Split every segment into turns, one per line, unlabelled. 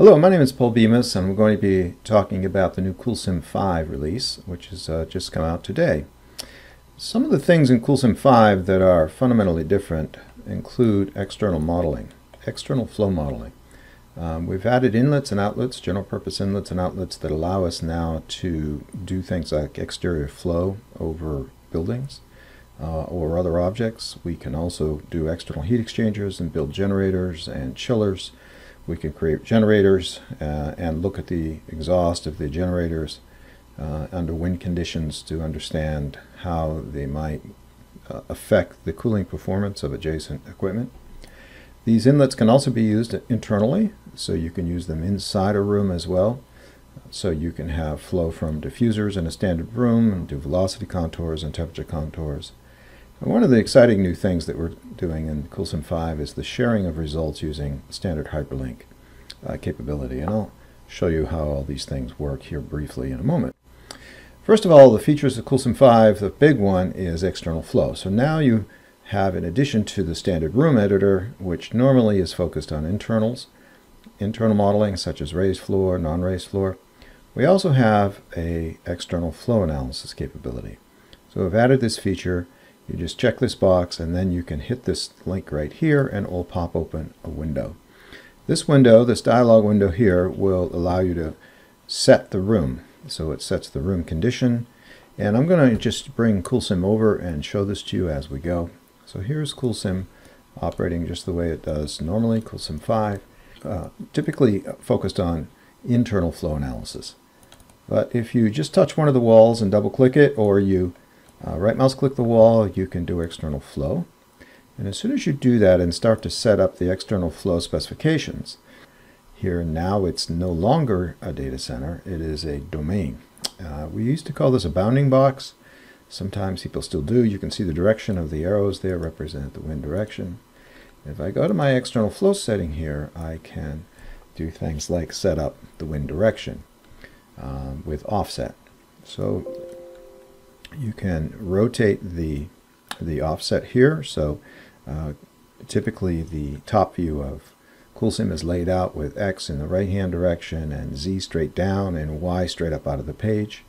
Hello, my name is Paul Bemis, and we're going to be talking about the new CoolSim 5 release, which has uh, just come out today. Some of the things in CoolSim 5 that are fundamentally different include external modeling, external flow modeling. Um, we've added inlets and outlets, general purpose inlets and outlets that allow us now to do things like exterior flow over buildings uh, or other objects. We can also do external heat exchangers and build generators and chillers we can create generators uh, and look at the exhaust of the generators uh, under wind conditions to understand how they might uh, affect the cooling performance of adjacent equipment. These inlets can also be used internally, so you can use them inside a room as well. So you can have flow from diffusers in a standard room and do velocity contours and temperature contours. One of the exciting new things that we're doing in CoolSim 5 is the sharing of results using standard hyperlink uh, capability. And I'll show you how all these things work here briefly in a moment. First of all, the features of CoolSim 5, the big one is external flow. So now you have, in addition to the standard room editor, which normally is focused on internals, internal modeling such as raised floor, non-raised floor, we also have a external flow analysis capability. So we've added this feature you just check this box and then you can hit this link right here and it will pop open a window. This window, this dialog window here, will allow you to set the room. So it sets the room condition. And I'm going to just bring CoolSim over and show this to you as we go. So here's CoolSim operating just the way it does normally, CoolSim 5, uh, typically focused on internal flow analysis. But if you just touch one of the walls and double click it, or you uh, right mouse click the wall, you can do external flow. And as soon as you do that and start to set up the external flow specifications, here now it's no longer a data center, it is a domain. Uh, we used to call this a bounding box. Sometimes people still do. You can see the direction of the arrows there represent the wind direction. If I go to my external flow setting here, I can do things like set up the wind direction um, with offset. So you can rotate the the offset here. So uh, typically the top view of CoolSim is laid out with X in the right hand direction and Z straight down and Y straight up out of the page.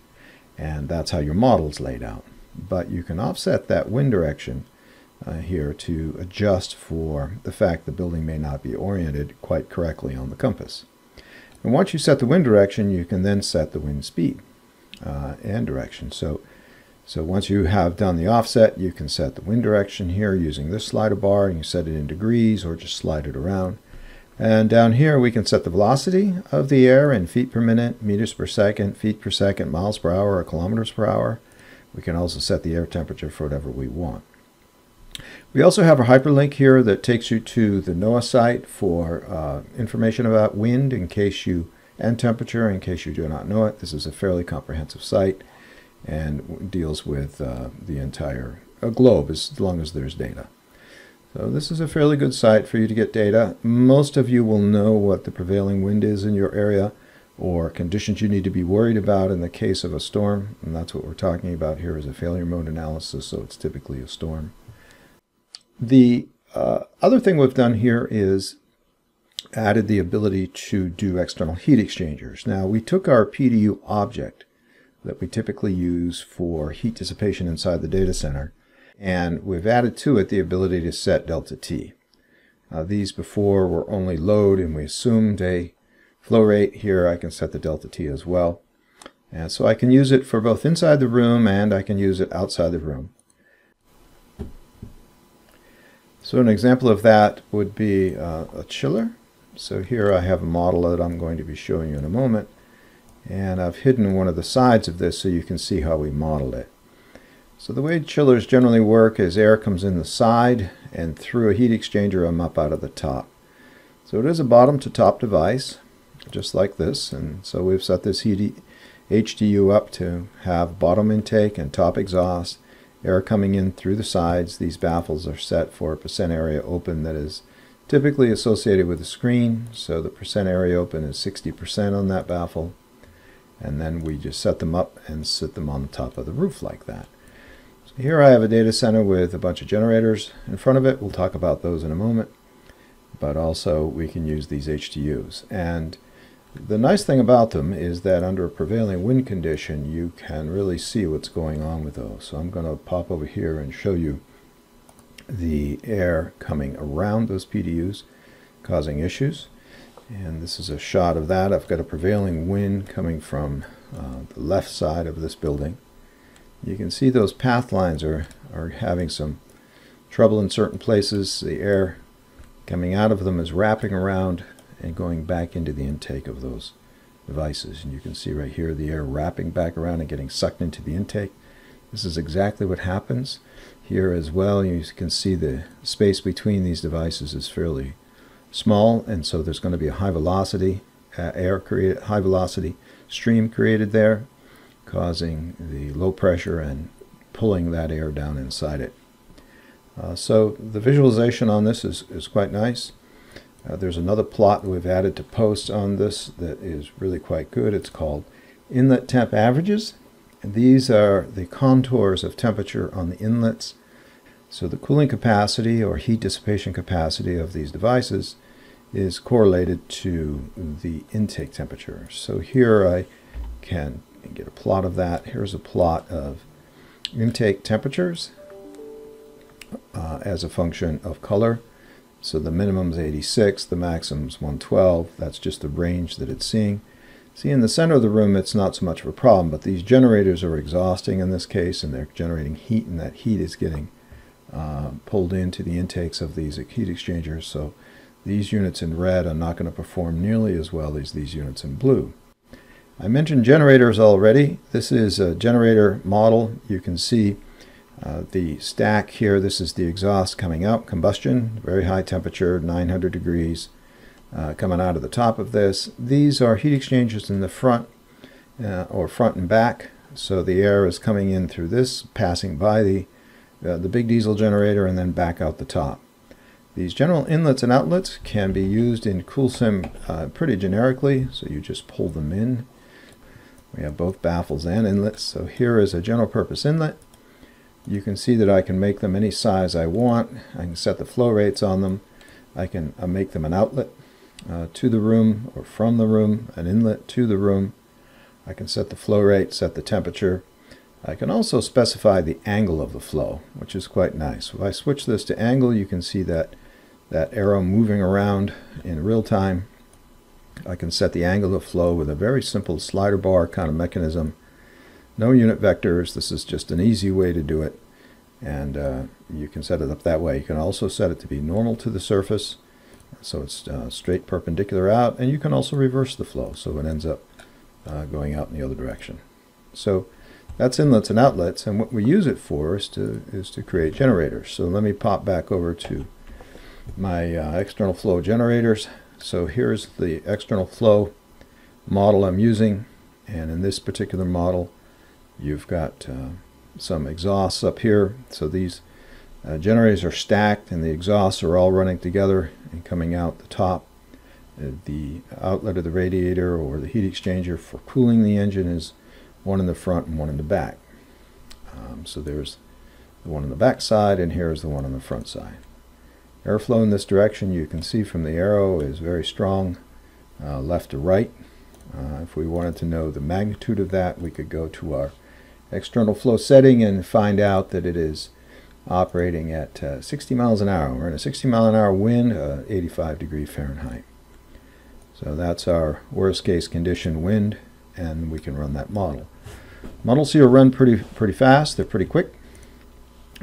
And that's how your model is laid out. But you can offset that wind direction uh, here to adjust for the fact the building may not be oriented quite correctly on the compass. And once you set the wind direction, you can then set the wind speed uh, and direction. So so once you have done the offset, you can set the wind direction here using this slider bar and you set it in degrees or just slide it around. And down here we can set the velocity of the air in feet per minute, meters per second, feet per second, miles per hour, or kilometers per hour. We can also set the air temperature for whatever we want. We also have a hyperlink here that takes you to the NOAA site for uh, information about wind in case you and temperature in case you do not know it. This is a fairly comprehensive site and deals with uh, the entire uh, globe as long as there's data. So this is a fairly good site for you to get data. Most of you will know what the prevailing wind is in your area or conditions you need to be worried about in the case of a storm. And that's what we're talking about here is a failure mode analysis, so it's typically a storm. The uh, other thing we've done here is added the ability to do external heat exchangers. Now we took our PDU object that we typically use for heat dissipation inside the data center. And we've added to it the ability to set delta T. Uh, these before were only load and we assumed a flow rate. Here I can set the delta T as well. And so I can use it for both inside the room and I can use it outside the room. So an example of that would be uh, a chiller. So here I have a model that I'm going to be showing you in a moment and I've hidden one of the sides of this so you can see how we modeled it. So the way chillers generally work is air comes in the side and through a heat exchanger I'm up out of the top. So it is a bottom to top device just like this and so we've set this heat HDU up to have bottom intake and top exhaust air coming in through the sides. These baffles are set for a percent area open that is typically associated with the screen so the percent area open is 60% on that baffle and then we just set them up and sit them on the top of the roof like that. So here I have a data center with a bunch of generators in front of it. We'll talk about those in a moment. But also we can use these HDUs. And The nice thing about them is that under a prevailing wind condition you can really see what's going on with those. So I'm going to pop over here and show you the air coming around those PDUs causing issues. And this is a shot of that. I've got a prevailing wind coming from uh, the left side of this building. You can see those path lines are, are having some trouble in certain places. The air coming out of them is wrapping around and going back into the intake of those devices. And you can see right here the air wrapping back around and getting sucked into the intake. This is exactly what happens here as well. You can see the space between these devices is fairly small and so there's going to be a high velocity uh, air created, high velocity stream created there causing the low pressure and pulling that air down inside it. Uh, so the visualization on this is, is quite nice. Uh, there's another plot we've added to post on this that is really quite good. It's called Inlet Temp Averages. And these are the contours of temperature on the inlets. So the cooling capacity or heat dissipation capacity of these devices is correlated to the intake temperature. So here I can get a plot of that. Here's a plot of intake temperatures uh, as a function of color. So the minimum is 86, the maximum is 112. That's just the range that it's seeing. See, in the center of the room, it's not so much of a problem, but these generators are exhausting in this case, and they're generating heat, and that heat is getting uh, pulled into the intakes of these heat exchangers. So these units in red are not going to perform nearly as well as these units in blue. I mentioned generators already. This is a generator model. You can see uh, the stack here, this is the exhaust coming out, combustion, very high temperature, 900 degrees, uh, coming out of the top of this. These are heat exchangers in the front uh, or front and back. So the air is coming in through this, passing by the, uh, the big diesel generator and then back out the top. These general inlets and outlets can be used in CoolSim uh, pretty generically, so you just pull them in. We have both baffles and inlets. So here is a general purpose inlet. You can see that I can make them any size I want. I can set the flow rates on them. I can uh, make them an outlet uh, to the room or from the room, an inlet to the room. I can set the flow rate, set the temperature. I can also specify the angle of the flow, which is quite nice. If I switch this to angle, you can see that that arrow moving around in real time. I can set the angle of flow with a very simple slider bar kind of mechanism no unit vectors. This is just an easy way to do it. And uh, you can set it up that way. You can also set it to be normal to the surface. So it's uh, straight perpendicular out. And you can also reverse the flow. So it ends up uh, going out in the other direction. So that's inlets and outlets. And what we use it for is to, is to create generators. So let me pop back over to my uh, external flow generators. So here's the external flow model I'm using. And in this particular model, You've got uh, some exhausts up here. So these uh, generators are stacked and the exhausts are all running together and coming out the top. Uh, the outlet of the radiator or the heat exchanger for cooling the engine is one in the front and one in the back. Um, so there's the one on the back side and here's the one on the front side. Airflow in this direction you can see from the arrow is very strong uh, left to right. Uh, if we wanted to know the magnitude of that we could go to our external flow setting and find out that it is operating at uh, 60 miles an hour. We're in a 60 mile an hour wind, uh, 85 degree Fahrenheit. So that's our worst case condition wind and we can run that model. Models here run pretty, pretty fast, they're pretty quick.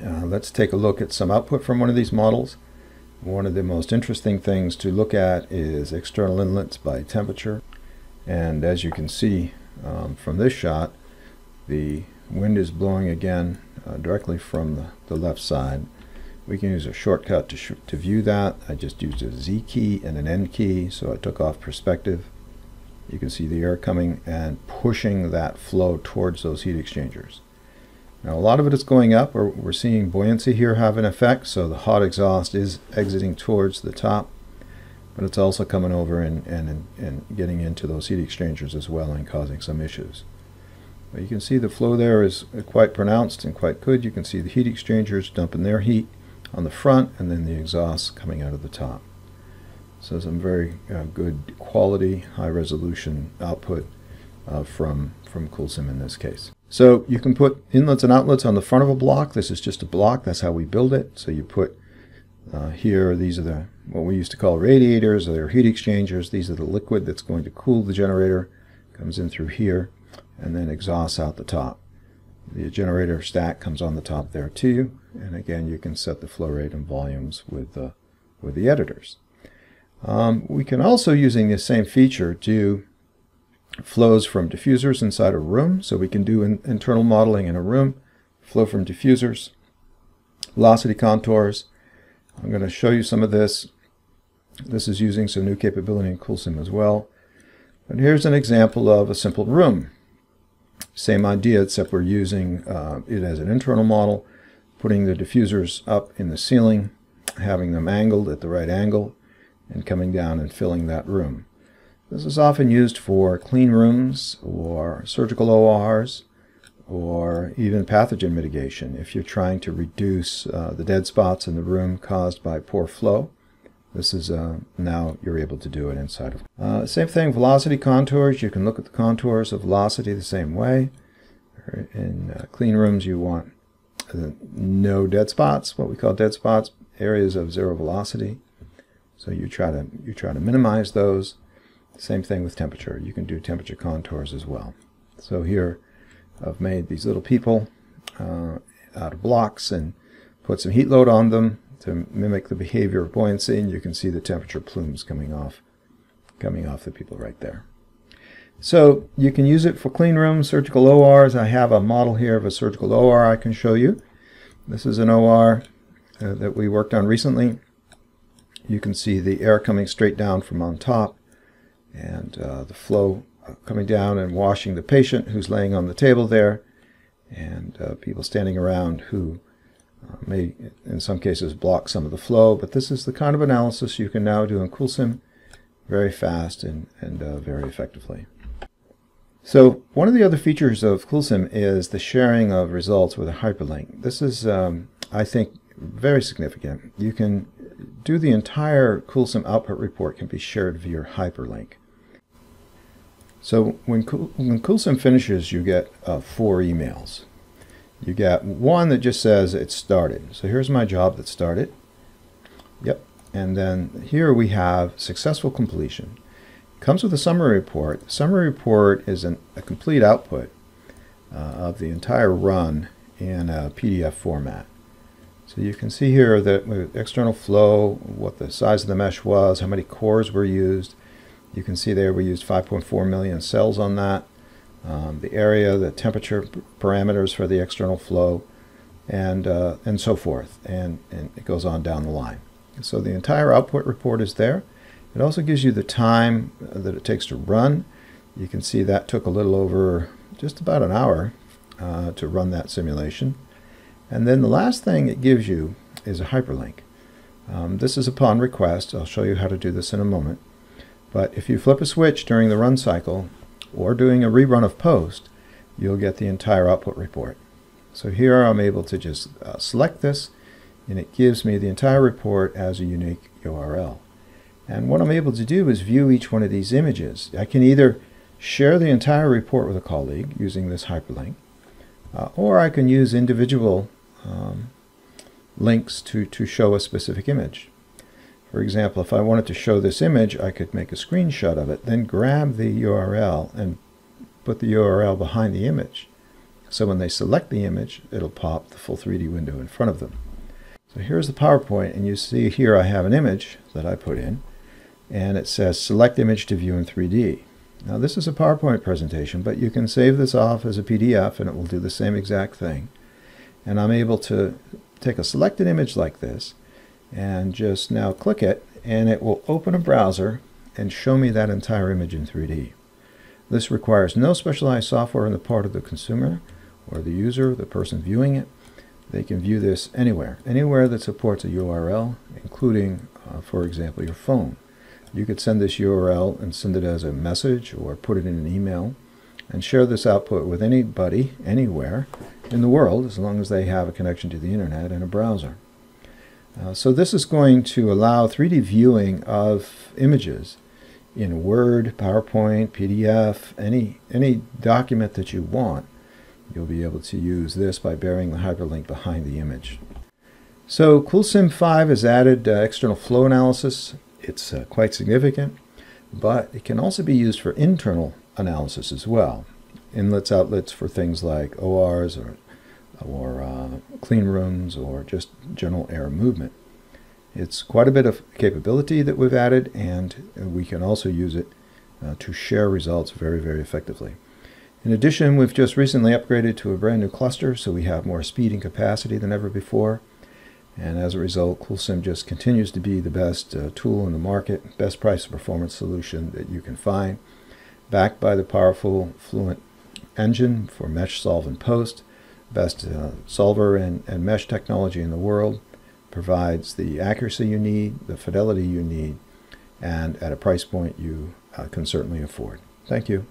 Uh, let's take a look at some output from one of these models. One of the most interesting things to look at is external inlets by temperature. And as you can see um, from this shot, the wind is blowing again uh, directly from the, the, left side. We can use a shortcut to, to view that. I just used a Z key and an N key, so I took off perspective. You can see the air coming and pushing that flow towards those heat exchangers. Now a lot of it is going up. We're, we're seeing buoyancy here have an effect, so the hot exhaust is exiting towards the top, but it's also coming over and, and, and getting into those heat exchangers as well and causing some issues. But you can see the flow there is quite pronounced and quite good. You can see the heat exchangers dumping their heat on the front and then the exhaust coming out of the top. So some very uh, good quality, high resolution output uh, from, from CoolSim in this case. So you can put inlets and outlets on the front of a block. This is just a block. That's how we build it. So you put uh, here, these are the what we used to call radiators. They're heat exchangers. These are the liquid that's going to cool the generator. Comes in through here and then exhausts out the top. The generator stack comes on the top there too. And again, you can set the flow rate and volumes with, uh, with the editors. Um, we can also, using the same feature, do flows from diffusers inside a room. So we can do in, internal modeling in a room, flow from diffusers, velocity contours. I'm going to show you some of this. This is using some new capability in CoolSim as well. But here's an example of a simple room. Same idea, except we're using uh, it as an internal model, putting the diffusers up in the ceiling, having them angled at the right angle, and coming down and filling that room. This is often used for clean rooms or surgical ORs or even pathogen mitigation if you're trying to reduce uh, the dead spots in the room caused by poor flow. This is uh, now you're able to do it inside of. Uh, same thing, velocity contours. You can look at the contours of velocity the same way. In uh, clean rooms, you want uh, no dead spots, what we call dead spots, areas of zero velocity. So you try to you try to minimize those. Same thing with temperature. You can do temperature contours as well. So here I've made these little people uh, out of blocks and put some heat load on them to mimic the behavior of buoyancy and you can see the temperature plumes coming off coming off the people right there. So you can use it for clean rooms, surgical ORs. I have a model here of a surgical OR I can show you. This is an OR uh, that we worked on recently. You can see the air coming straight down from on top and uh, the flow uh, coming down and washing the patient who's laying on the table there, and uh, people standing around who uh, may, in some cases, block some of the flow. But this is the kind of analysis you can now do in CoolSim very fast and, and uh, very effectively. So one of the other features of CoolSim is the sharing of results with a hyperlink. This is, um, I think, very significant. You can do the entire CoolSim output report can be shared via hyperlink. So when, when CoolSim finishes, you get uh, four emails. You get one that just says it started. So here's my job that started. Yep. And then here we have successful completion. Comes with a summary report. The summary report is an, a complete output uh, of the entire run in a PDF format. So you can see here that external flow, what the size of the mesh was, how many cores were used, you can see there we used 5.4 million cells on that. Um, the area, the temperature parameters for the external flow, and, uh, and so forth. And, and it goes on down the line. So the entire output report is there. It also gives you the time uh, that it takes to run. You can see that took a little over just about an hour uh, to run that simulation. And then the last thing it gives you is a hyperlink. Um, this is upon request. I'll show you how to do this in a moment. But if you flip a switch during the run cycle or doing a rerun of post, you'll get the entire output report. So here I'm able to just uh, select this and it gives me the entire report as a unique URL. And what I'm able to do is view each one of these images. I can either share the entire report with a colleague using this hyperlink, uh, or I can use individual um, links to, to show a specific image. For example, if I wanted to show this image, I could make a screenshot of it, then grab the URL and put the URL behind the image. So when they select the image, it'll pop the full 3D window in front of them. So here's the PowerPoint, and you see here I have an image that I put in, and it says select image to view in 3D. Now this is a PowerPoint presentation, but you can save this off as a PDF and it will do the same exact thing. And I'm able to take a selected image like this and just now click it and it will open a browser and show me that entire image in 3D. This requires no specialized software on the part of the consumer or the user, the person viewing it. They can view this anywhere, anywhere that supports a URL, including, uh, for example, your phone. You could send this URL and send it as a message or put it in an email and share this output with anybody, anywhere in the world, as long as they have a connection to the internet and a browser. Uh, so this is going to allow 3D viewing of images in Word, PowerPoint, PDF, any, any document that you want. You'll be able to use this by burying the hyperlink behind the image. So CoolSim 5 has added uh, external flow analysis. It's uh, quite significant, but it can also be used for internal analysis as well. Inlets, outlets for things like ORs or, or uh, clean rooms or just general air movement. It's quite a bit of capability that we've added, and we can also use it uh, to share results very, very effectively. In addition, we've just recently upgraded to a brand new cluster, so we have more speed and capacity than ever before. And as a result, CoolSim just continues to be the best uh, tool in the market, best price performance solution that you can find, backed by the powerful Fluent engine for mesh solve and post, best uh, solver and, and mesh technology in the world, provides the accuracy you need, the fidelity you need, and at a price point you uh, can certainly afford. Thank you.